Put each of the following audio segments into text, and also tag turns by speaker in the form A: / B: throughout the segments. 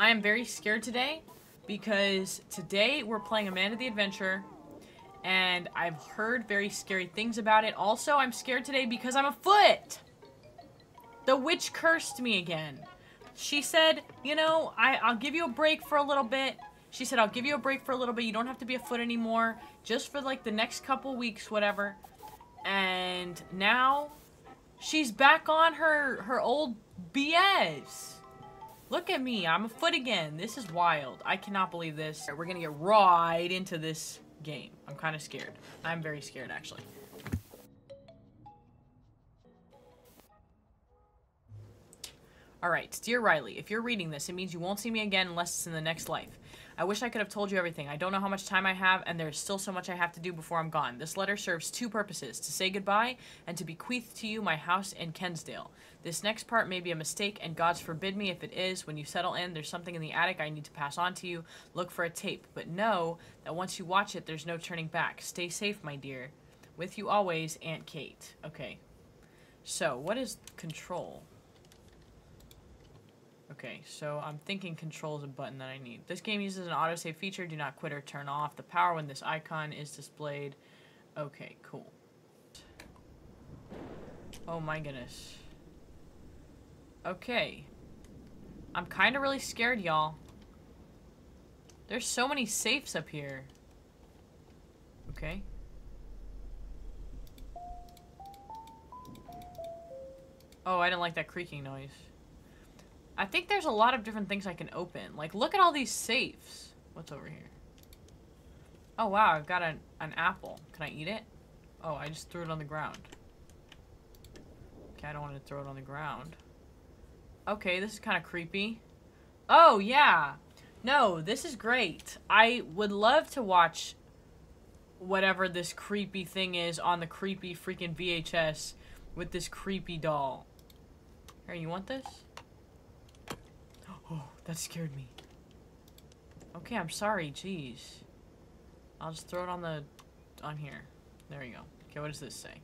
A: I am very scared today because today we're playing Amanda the Adventurer and I've heard very scary things about it. Also, I'm scared today because I'm a foot. The witch cursed me again. She said, you know, I, I'll give you a break for a little bit. She said, I'll give you a break for a little bit. You don't have to be a foot anymore. Just for like the next couple weeks, whatever. And now she's back on her, her old BS. Look at me. I'm afoot again. This is wild. I cannot believe this. We're going to get right into this game. I'm kind of scared. I'm very scared, actually. Alright, dear Riley, if you're reading this, it means you won't see me again unless it's in the next life. I wish I could have told you everything. I don't know how much time I have, and there's still so much I have to do before I'm gone. This letter serves two purposes, to say goodbye, and to bequeath to you my house in Kensdale. This next part may be a mistake, and God's forbid me if it is. When you settle in, there's something in the attic I need to pass on to you. Look for a tape, but know that once you watch it, there's no turning back. Stay safe, my dear. With you always, Aunt Kate. Okay. So, what is control? Okay, so I'm thinking control is a button that I need. This game uses an autosave feature. Do not quit or turn off the power when this icon is displayed. Okay, cool. Oh my goodness. Okay. I'm kind of really scared, y'all. There's so many safes up here. Okay. Oh, I didn't like that creaking noise. I think there's a lot of different things I can open. Like, look at all these safes. What's over here? Oh, wow, I've got an, an apple. Can I eat it? Oh, I just threw it on the ground. Okay, I don't want to throw it on the ground. Okay, this is kind of creepy. Oh, yeah. No, this is great. I would love to watch whatever this creepy thing is on the creepy freaking VHS with this creepy doll. Here, you want this? Oh, that scared me. Okay, I'm sorry. Jeez. I'll just throw it on the... on here. There you go. Okay, what does this say?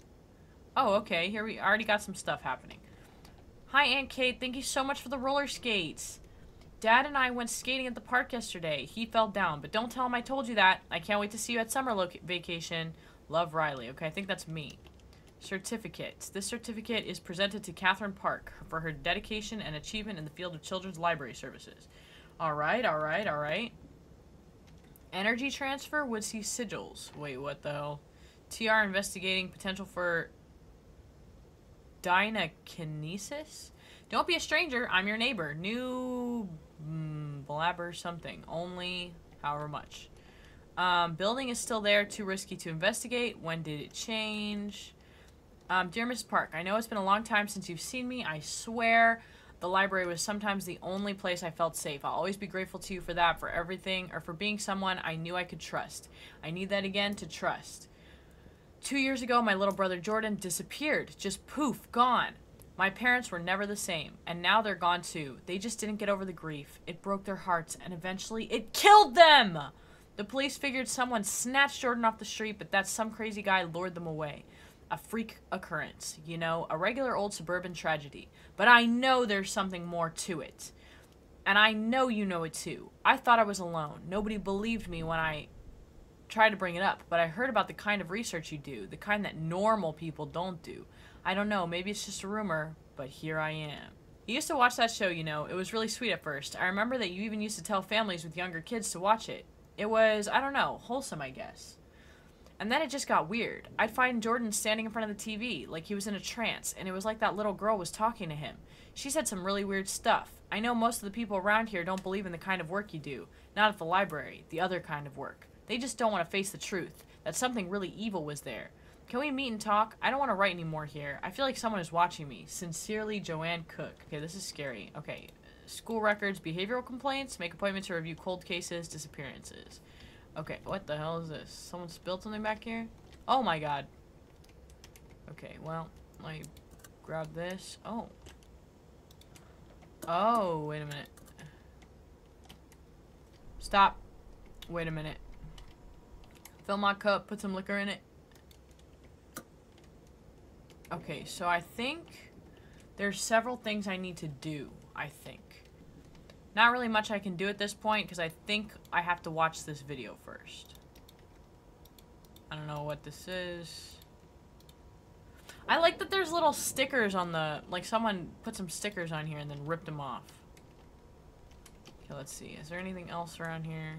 A: Oh, okay. Here we already got some stuff happening. Hi, Aunt Kate. Thank you so much for the roller skates. Dad and I went skating at the park yesterday. He fell down, but don't tell him I told you that. I can't wait to see you at summer vacation. Love, Riley. Okay, I think that's me. Certificate. This certificate is presented to Catherine Park for her dedication and achievement in the field of children's library services. Alright, alright, alright. Energy transfer would see sigils. Wait, what the hell? TR investigating potential for dynakinesis? Don't be a stranger. I'm your neighbor. New blabber something. Only however much. Um, building is still there. Too risky to investigate. When did it change? Um, Dear Mrs. Park, I know it's been a long time since you've seen me. I swear the library was sometimes the only place I felt safe. I'll always be grateful to you for that, for everything, or for being someone I knew I could trust. I need that again to trust. Two years ago, my little brother Jordan disappeared. Just poof, gone. My parents were never the same, and now they're gone too. They just didn't get over the grief. It broke their hearts, and eventually it killed them! The police figured someone snatched Jordan off the street, but that some crazy guy lured them away a freak occurrence, you know, a regular old suburban tragedy. But I know there's something more to it. And I know you know it too. I thought I was alone. Nobody believed me when I tried to bring it up, but I heard about the kind of research you do, the kind that normal people don't do. I don't know, maybe it's just a rumor, but here I am. You used to watch that show, you know. It was really sweet at first. I remember that you even used to tell families with younger kids to watch it. It was, I don't know, wholesome, I guess. And then it just got weird. I'd find Jordan standing in front of the TV, like he was in a trance, and it was like that little girl was talking to him. She said some really weird stuff. I know most of the people around here don't believe in the kind of work you do. Not at the library, the other kind of work. They just don't want to face the truth, that something really evil was there. Can we meet and talk? I don't want to write anymore here. I feel like someone is watching me. Sincerely, Joanne Cook. Okay, this is scary. Okay, school records, behavioral complaints, make appointments to review cold cases, disappearances. Okay, what the hell is this? Someone spilled something back here? Oh my god. Okay, well, let me grab this. Oh. Oh, wait a minute. Stop. Wait a minute. Fill my cup, put some liquor in it. Okay, so I think there's several things I need to do, I think. Not really much I can do at this point because I think I have to watch this video first. I don't know what this is. I like that there's little stickers on the... Like someone put some stickers on here and then ripped them off. Okay, let's see. Is there anything else around here?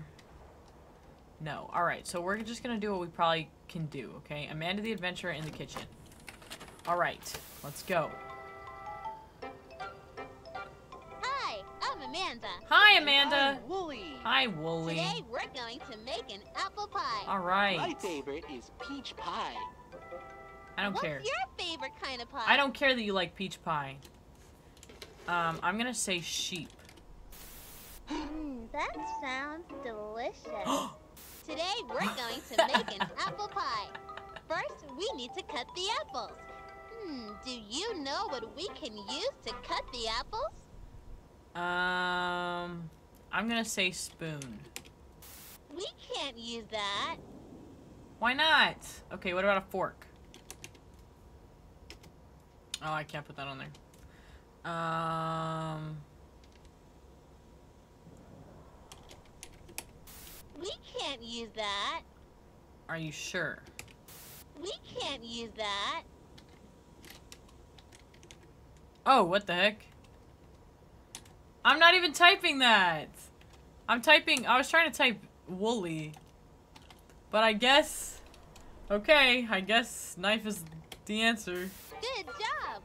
A: No. Alright, so we're just gonna do what we probably can do, okay? Amanda the Adventurer in the kitchen. Alright, let's go.
B: Hi, I'm Amanda.
A: Hi, Amanda.
C: Hi, Wooly.
A: Hi, Wooly.
B: Today we're going to make an apple pie.
A: Alright.
C: My favorite is peach pie.
A: I don't
B: What's
A: care.
B: your favorite kind of pie?
A: I don't care that you like peach pie. Um, I'm gonna say sheep.
B: Mm, that sounds delicious. Today we're going to make an apple pie. First, we need to cut the apples. Hmm, do you know what we can use to cut the apples?
A: Um, I'm gonna say spoon.
B: We can't use that.
A: Why not? Okay, what about a fork? Oh, I can't put that on there. Um,
B: We can't use that.
A: are you sure?
B: We can't use that.
A: Oh, what the heck? I'm not even typing that. I'm typing, I was trying to type woolly. But I guess, okay, I guess knife is the answer.
B: Good job.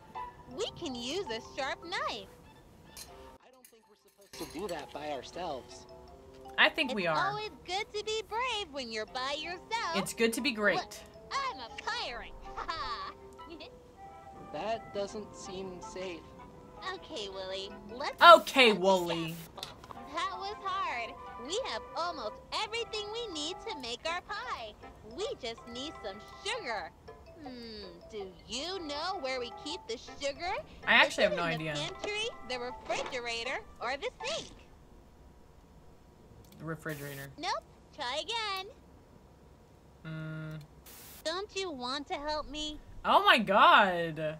B: We can use a sharp knife.
C: I don't think we're supposed to do that by ourselves.
A: I think
B: it's
A: we are.
B: It's always good to be brave when you're by yourself.
A: It's good to be great.
B: Look. I'm a pirate.
C: That doesn't seem safe.
B: okay, Willie. Let's
A: Okay,
B: cut
A: Wooly.
B: That was hard. We have almost everything we need to make our pie. We just need some sugar. Hmm, do you know where we keep the sugar?
A: I actually have no idea.
B: The pantry, the refrigerator, or the sink?
A: The refrigerator.
B: Nope. Try again.
A: Mm.
B: Don't you want to help me?
A: Oh my god.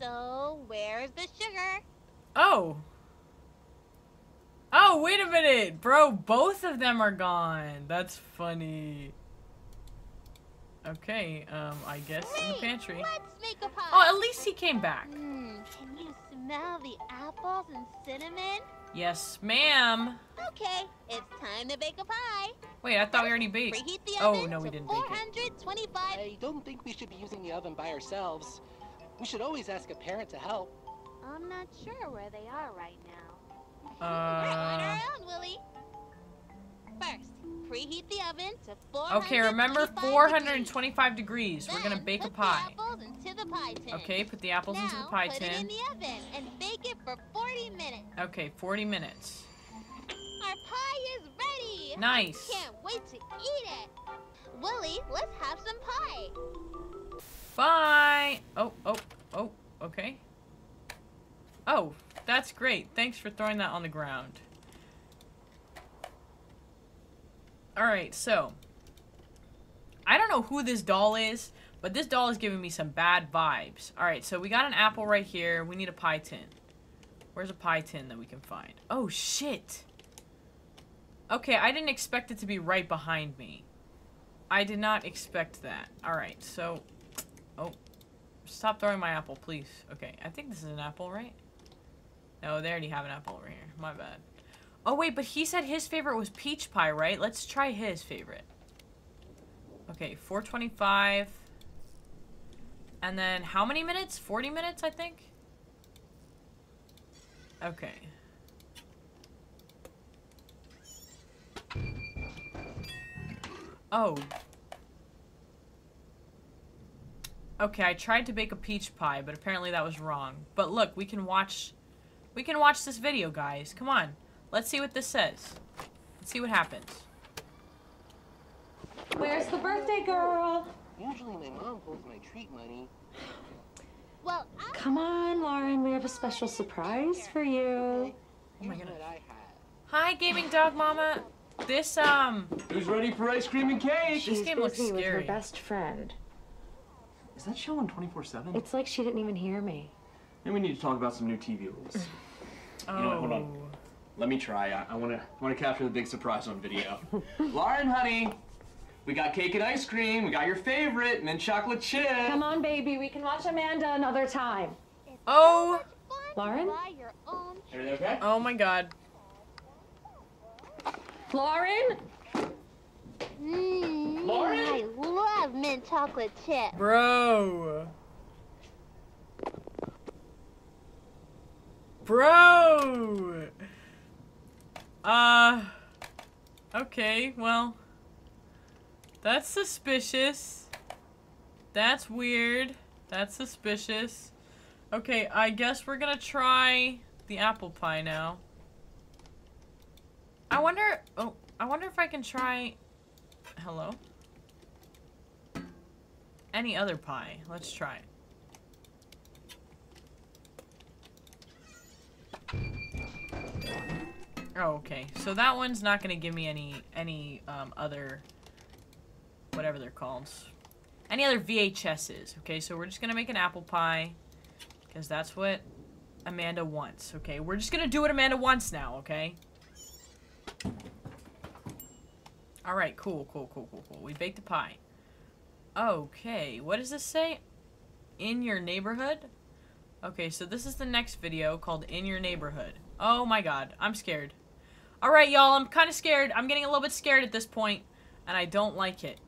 B: So, where's the sugar?
A: Oh. Oh, wait a minute. Bro, both of them are gone. That's funny. Okay, um, I guess in the pantry.
B: Let's make a pie.
A: Oh, at least he came back.
B: Hmm, can you smell the apples and cinnamon?
A: Yes, ma'am.
B: Okay, it's time to bake a pie.
A: Wait, I thought we already baked.
B: Preheat the
A: Oh,
B: oven
A: no, we
B: to
A: didn't bake it.
B: 425.
C: I don't think we should be using the oven by ourselves. We should always ask a parent to help.
B: I'm not sure where they are right now. We're
A: Uh,
B: on our own, Willie. First, preheat the oven to 425
A: okay, remember
B: degrees.
A: 425 degrees. We're gonna
B: Then
A: bake a
B: put
A: pie.
B: The apples into the pie tin.
A: Okay, put the apples
B: now,
A: into the pie
B: put it
A: tin.
B: 40 minutes.
A: Okay, 40 minutes.
B: Our pie is ready.
A: Nice.
B: Can't wait to eat it. Willie, let's have some pie.
A: Bye. Oh, oh, oh, okay. Oh, that's great. Thanks for throwing that on the ground. Alright, so. I don't know who this doll is, but this doll is giving me some bad vibes. Alright, so we got an apple right here. We need a pie tin. Where's a pie tin that we can find? Oh, shit. Okay, I didn't expect it to be right behind me. I did not expect that. Alright, so Oh. Stop throwing my apple, please. Okay, I think this is an apple, right? No, they already have an apple over here. My bad. Oh, wait, but he said his favorite was peach pie, right? Let's try his favorite. Okay, 425. And then how many minutes? 40 minutes, I think? Okay. Oh, Okay, I tried to bake a peach pie, but apparently that was wrong. But look, we can watch we can watch this video, guys. Come on. Let's see what this says. Let's see what happens.
D: Where's the birthday girl?
C: Usually my mom holds my treat money.
B: Well, I
D: Come on, Lauren. We have a special surprise for you.
A: Oh my
C: Here's
A: goodness.
C: what I had.
A: Hi, gaming dog mama. This um
E: Who's ready for ice cream and cake?
A: This
D: She's
A: game looks
D: busy with her best friend.
E: Is that show on 24 7?
D: It's like she didn't even hear me.
E: And we need to talk about some new TV rules.
A: Oh.
E: You know what, hold on. Let me try. I, I wanna wanna capture the big surprise on video. Lauren, honey, we got cake and ice cream. We got your favorite, mint chocolate chip.
D: Come on, baby. We can watch Amanda another time.
A: Oh.
B: Fun
D: Lauren?
B: buy your own
E: Everything okay?
A: Oh my god.
D: Lauren?
B: Mmm,
E: Lauren?
B: I love mint chocolate chip.
A: Bro. Bro. Uh. Okay, well. That's suspicious. That's weird. That's suspicious. Okay, I guess we're gonna try the apple pie now. I wonder. Oh, I wonder if I can try. Hello? Any other pie. Let's try it. Oh, okay. So that one's not gonna give me any any um, other whatever they're called. Any other VHSs. Okay, so we're just gonna make an apple pie because that's what Amanda wants. Okay, we're just gonna do what Amanda wants now. Okay. All right. Cool. Cool. Cool. Cool. Cool. We baked the pie. Okay. What does this say? In your neighborhood. Okay, so this is the next video called In Your Neighborhood. Oh my god, I'm scared. Alright, y'all, I'm kind of scared. I'm getting a little bit scared at this point, and I don't like it.